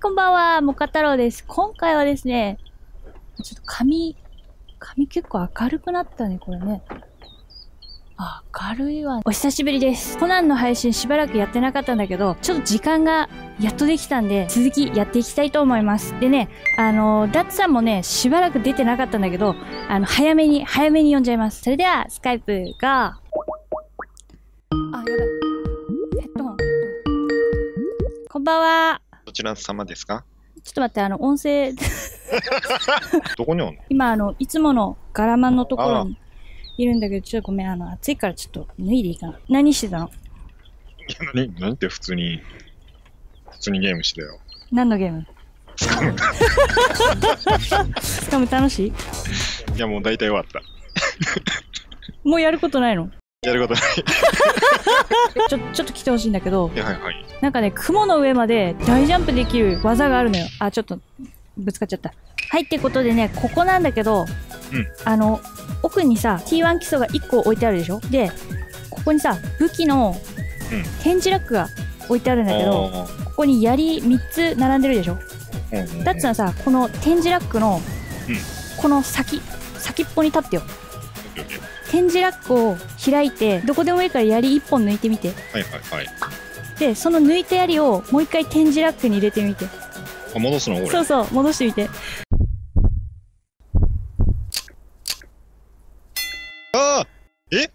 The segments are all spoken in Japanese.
はい、こんばんは、もか太郎です。今回はですね、ちょっと髪、髪結構明るくなったね、これね。あ、明るいわ。お久しぶりです。コナンの配信しばらくやってなかったんだけど、ちょっと時間がやっとできたんで、続きやっていきたいと思います。でね、あの、ダッツさんもね、しばらく出てなかったんだけど、あの、早めに、早めに呼んじゃいます。それでは、スカイプが、あ、やばい。ヘッドホン。こんばんは。どちら様ですか？ちょっと待って、あの、音声、どこにおんの？今、あの、いつものガラマンのところにいるんだけど、ちょっとごめん、あの、暑いからちょっと脱いでいいかな。何してたの？いや、何、何って普通に、普通にゲームしてたよ。何のゲーム？しかも、しかも楽しい？いや、もう大体終わった。もうやることないの？やることない。ちょ、ちょっと来てほしいんだけどはいはい。なんかね、雲の上まで大ジャンプできる技があるのよ。あ、ちょっと、ぶつかっちゃった。はい、ってことでね、ここなんだけど、うんあの、奥にさ、T1 基礎が1個置いてあるでしょ？で、ここにさ、武器のうん展示ラックが置いてあるんだけど、あここに槍3つ並んでるでしょ？ーうんうんうんダッツはさ、この展示ラックのうん、この先、先っぽに立ってよ。展示ラックを開いて、どこでもいいから槍1本抜いてみて。はいはいはい。で、その抜いた槍をもう一回展示ラックに入れてみて。あ、戻すの俺。そうそう、戻してみて。ああえ？え？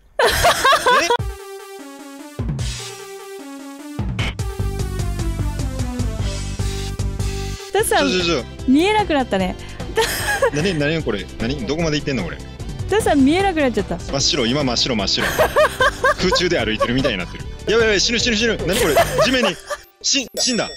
ダッツさんちょ、ちょちょ。見えなくなったね。何、何これ？何？どこまで行ってんのこれ？ダッツさん見えなくなっちゃった。真っ白、今真っ白真っ白。空中で歩いてるみたいになってる。やばいやばい、死ぬ死ぬ死ぬ。何これ？地面に、し、死んだ。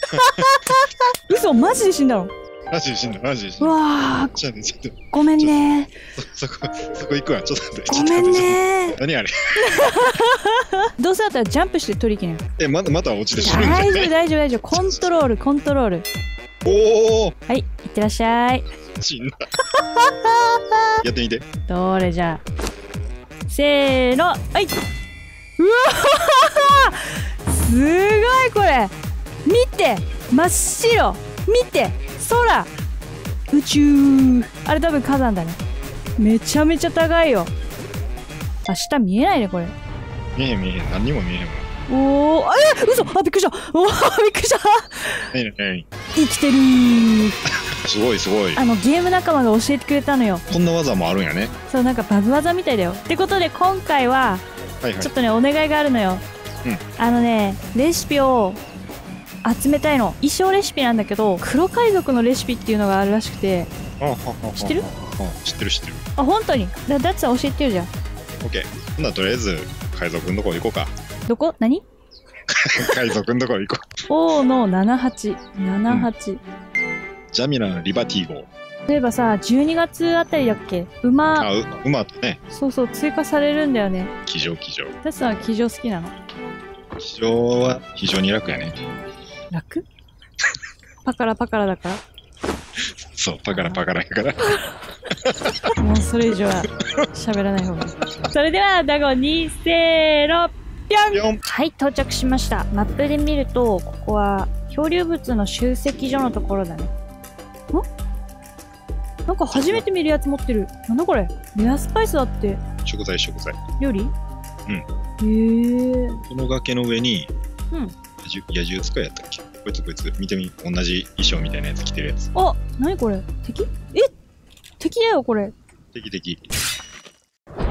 嘘、マジで死んだの？マジで死んだ、マジで死んだ。うわー、ちょっとちょっと、ごめんねそ、そこ、そこ行くわ。ちょっと待って、ちょごめんっと待って。ね何あれ？どうせだったらジャンプして取りに行けない。え、まだまた落ちて死ぬんじゃ大丈夫、ない大丈夫、大丈夫。コントロール、コントロール。おおはい、いってらっしゃい。死んだ。やってみて。どれじゃ？あ。せーの、はいうわーすごいこれ。見て真っ白。見て空。宇宙。あれ多分火山だね。めちゃめちゃ高いよ。あ下見えないねこれ。見えへん見えへん。何にも見えへんわ。おーえ嘘。あびっくりした。おー びっくりした。生きてる。ー すごいすごい。あのゲーム仲間が教えてくれたのよ。こんな技もあるんやね。そうなんかバグ技みたいだよ。ってことで今回ははいはい。ちょっ。とね、お願いがあるのよ。うんあのね、レシピを集めたいの。衣装レシピなんだけど、黒海賊のレシピっていうのがあるらしくて、知ってる？あ知ってる知ってる。あ、本当に？だダッツさん教えてるじゃん。オッケー。ほんならとりあえず、海賊のとこ行こうか。どこ？何？海賊のとこ行こう。王の78。78。ジャミラのリバティ号。例えばさ、12月あたりだっけ？馬、あ、う馬とね、そうそう、追加されるんだよね。騎乗騎乗。ダッツさんは騎乗好きなの？騎乗は非常に楽やね。楽？パカラパカラだかそう、パカラパカラやから。ら もうそれ以上は喋らない方がいい。それでは、ダゴにせーの、ぴょんはい、到着しました。マップで見ると、ここは漂流物の集積所のところだね。んなんか初めて見るやつ持ってる。なんだこれ？レアスパイスだって。食材食材。料理？うん。この崖の上に、うん。野獣使いやったっけ？こいつこいつ、見てみ、同じ衣装みたいなやつ着てるやつ。あ、なにこれ？敵？え？敵だよ、これ。敵敵。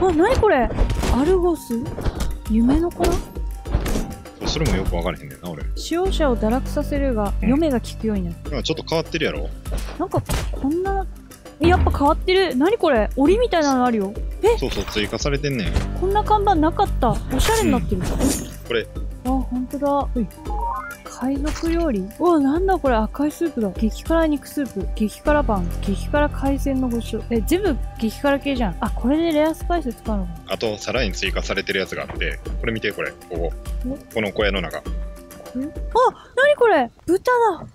あ、なにこれ？アルゴス？夢の粉それもよくわからへんねんな、俺。使用者を堕落させるが、うん嫁が効くようになる。今ちょっと変わってるやろなんか、こんな、やっぱ変わってる。なにこれ？檻みたいなのあるよ。そうそう、追加されてんねん。こんな看板なかった。おしゃれになってる。これ。あ、ほんとだ。海賊料理うわ、なんだこれ赤いスープだ。激辛肉スープ、激辛パン、激辛海鮮のごちそう。え、全部激辛系じゃん。あ、これでレアスパイス使うのかあと、さらに追加されてるやつがあって、これ見て、これ。ここ。この小屋の中。これあ、なにこれ豚だ。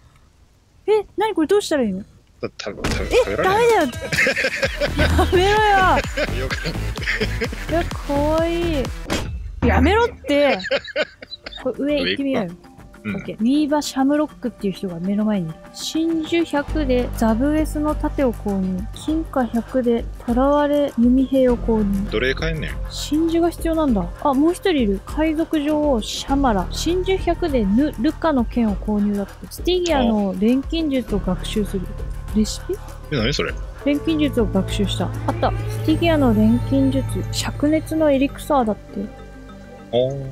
え、なにこれどうしたらいいの？たたた食え、べられないダメだよ。やめろよ。よくいや、かわいい。やめろって。これ上行ってみようよ。うんオッケー。ウィーバ・シャムロックっていう人が目の前に。真珠100でザブエスの盾を購入。金貨100で囚われ弓兵を購入。奴隷買えんねん。真珠が必要なんだ。あ、もう一人いる。海賊女王シャマラ。真珠100でヌ、ルカの剣を購入だって。スティギアの錬金術を学習する。レシピ？え、何それ？錬金術を学習した。あった。スティギアの錬金術。灼熱のエリクサーだって。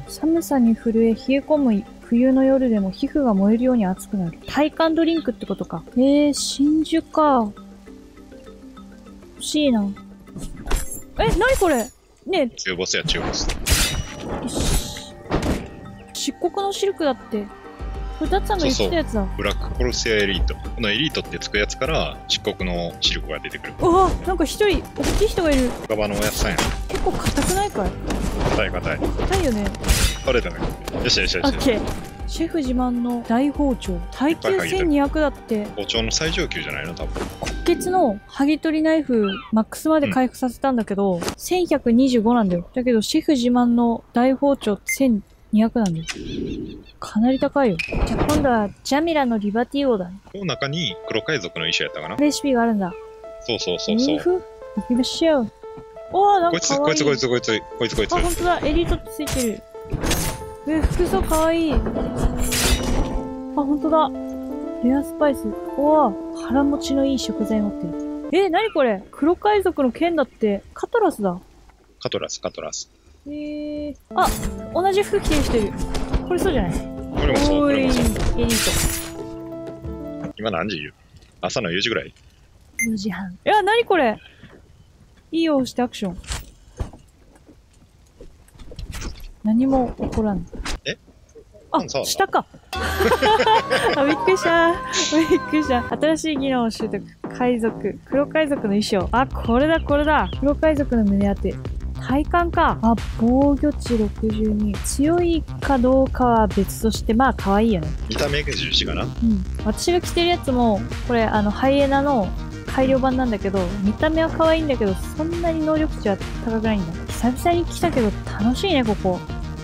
寒さに震え、冷え込む冬の夜でも皮膚が燃えるように熱くなる。体感ドリンクってことか。えー、真珠か。欲しいな。え、なにこれ？ね中ボスや、中ボス。漆黒のシルクだって。これ、ダッツさんが言ってたやつだ。ブラックコルセアエリート。このエリートってつくやつから、漆黒のシルクが出てくる。うわなんか一人、大きい人がいる。深場のおやつさんや。結構硬くないかい？硬い硬い。硬いよね。取れたね。よしよしよし。オッケー。シェフ自慢の大包丁。耐久1200だって。包丁の最上級じゃないの？多分。骨血の剥ぎ取りナイフ、マックスまで回復させたんだけど、1125なんだよ。だけど、シェフ自慢の大包丁って1200なんだよ。かなり高いよ。じゃあ今度は、ジャミラのリバティオだね。この中に黒海賊の衣装やったかな？レシピがあるんだ。そうそうそうそう。行きましょう。おー、なんこいつ、かかわいい。こいつ、こいつ、こいつ、こいつ、こいつ。あ、ほんとだ。エリートついてる。え、服装かわいい。あ、ほんとだ。レアスパイス。おー、腹持ちのいい食材持ってる。え、なにこれ？黒海賊の剣だって、カトラスだ。カトラス、カトラス。えー、あ、同じ服着てる人いる。これそうじゃない？これもそう、こおーい、エリれもそう。ー今何時？言う朝の4時ぐらい？ト。4時半。いや、なにこれ？いいよ押してアクション。何も起こらん。え？あ下か。あ、びっくりした。びっくりした。新しい技能を習得。海賊。黒海賊の衣装。あ、これだ、これだ。黒海賊の胸当て。体感か。あ、防御値62。強いかどうかは別として、まあ、可愛いよね。見た目が重視かな？うん。私が着てるやつも、これ、あの、ハイエナの改良版なんだけど、見た目は可愛いんだけど、そんなに能力値は高くないんだ。久々に来たけど、楽しいね、ここ。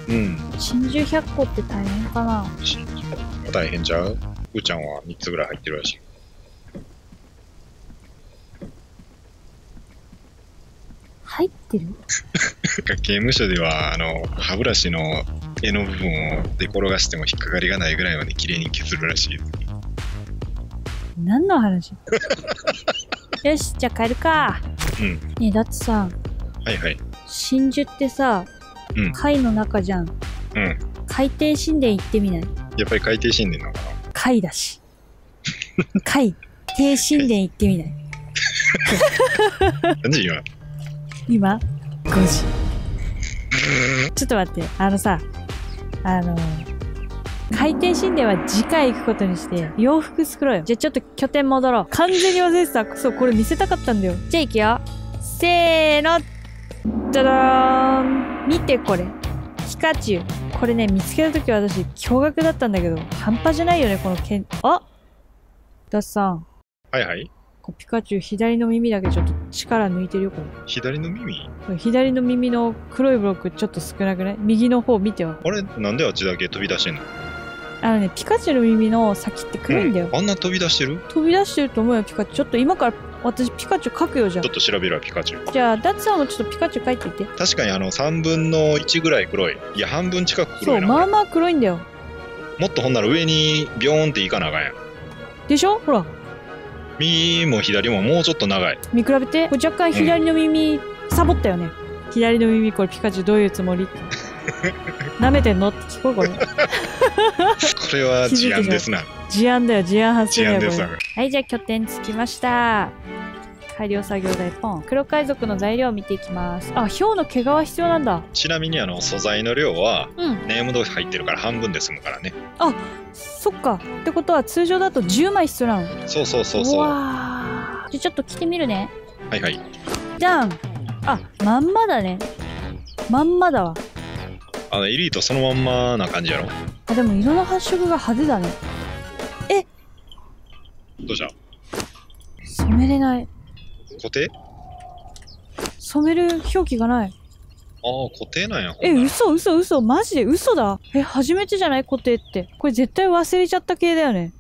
うん。真珠100個って大変かな。大変ちゃう？うーちゃんは3つぐらい入ってるらしい。入ってる？刑務所では、あの、歯ブラシの柄の部分を出転がしても引っかかりがないぐらいまで綺麗に削るらしい。何の話？よし、じゃあ帰るか。うん。ねえ、だってさ、はいはい。真珠ってさ、うん貝の中じゃん。うん。海底神殿行ってみない？やっぱり海底神殿なのかな？貝だし。海底神殿行ってみない？何時今？今 ?5 時。ちょっと待って、あのさ、あの、海底神殿は次回行くことにして、洋服作ろうよ。じゃあちょっと拠点戻ろう。完全に忘れてた。そう、これ見せたかったんだよ。じゃあ行くよ。せーの。じゃだーん。見てこれ。ピカチュウ。これね、見つけた時は私、驚愕だったんだけど、半端じゃないよね、この剣。あダッさん。はいはい。こうピカチュウ左の耳だけちょっと力抜いてるよ、これ。左の耳？左の耳の黒いブロックちょっと少なくない？右の方見てよ。あれ？なんであっちだけ飛び出してんの？あのね、ピカチュウの耳の先って黒いんだよ。あんな飛び出してる？飛び出してると思うよ、ピカチュウ。ちょっと今から私ピカチュウ描くよ、じゃちょっと調べるわ、ピカチュウ。あ。じゃあ、ダッツさんもちょっとピカチュウ描いていって。確かにあの3分の1ぐらい黒い。いや、半分近くそう、黒いな。まあまあ黒いんだよ。もっとほんなら上にビョーンっていかなあかんやん。でしょ？ほら、右も左ももうちょっと長い。見比べて。これ若干左の耳、サボったよね。左の耳、これピカチュウどういうつもり？舐めてんの？って聞こう、これ。これは事案ですな。事案だよ、事案発生だよ。はい、じゃあ拠点着きました。改良作業台ポン。黒海賊の材料を見ていきます。あ、ヒョウの毛皮必要なんだ。ちなみにあの素材の量はうん。ネームド入ってるから半分で済むからね。そっか。ってことは通常だと10枚必要なの？そうそうそうそう。はわーじゃあちょっと着てみるね。いはい。じゃん。あ、まんまだね。まんまだわ。あのエリートそのまんまな感じやろ？あ、でも色の発色が派手だね。どうした？染めれない。固定？染める表記がない。ああ、固定なんや。え、嘘嘘嘘。マジ？で嘘だ。え、初めてじゃない？固定って。これ絶対忘れちゃった系だよね。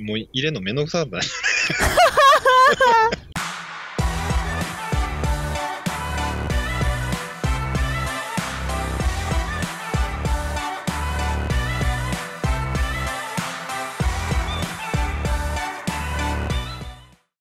もう入れんのめんどくさかったね。